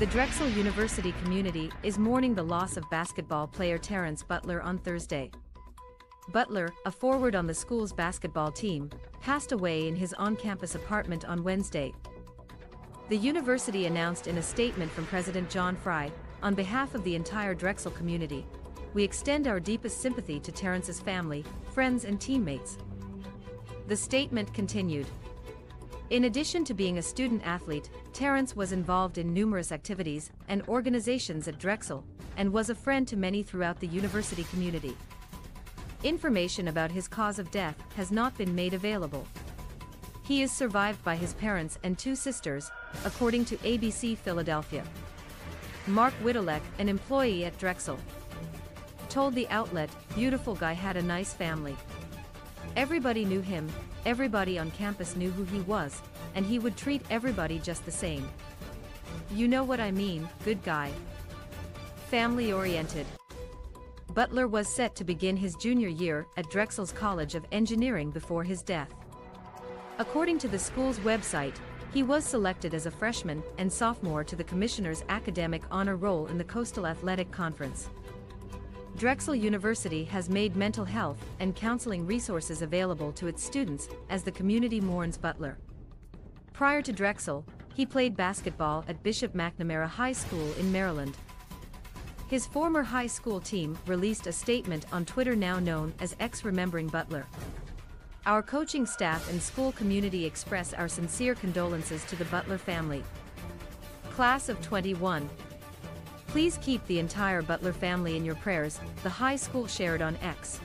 The Drexel University community is mourning the loss of basketball player Terrence Butler on Thursday. Butler, a forward on the school's basketball team, passed away in his on-campus apartment on Wednesday. The university announced in a statement from President John Fry, on behalf of the entire Drexel community, we extend our deepest sympathy to Terrence's family, friends and teammates. The statement continued. In addition to being a student athlete, Terrence was involved in numerous activities and organizations at Drexel, and was a friend to many throughout the university community. Information about his cause of death has not been made available. He is survived by his parents and two sisters, according to ABC Philadelphia. Mark Widelek, an employee at Drexel, told the outlet, beautiful guy had a nice family. Everybody knew him, everybody on campus knew who he was, and he would treat everybody just the same. You know what I mean, good guy. Family oriented. Butler was set to begin his junior year at Drexel's College of Engineering before his death. According to the school's website, he was selected as a freshman and sophomore to the Commissioner's Academic Honor Roll in the Coastal Athletic Conference. Drexel University has made mental health and counseling resources available to its students as the community mourns Butler. Prior to Drexel, he played basketball at Bishop McNamara High School in Maryland. His former high school team released a statement on Twitter now known as X Remembering Butler. Our coaching staff and school community express our sincere condolences to the Butler family. Class of 21. Please keep the entire Butler family in your prayers, the high school shared on X.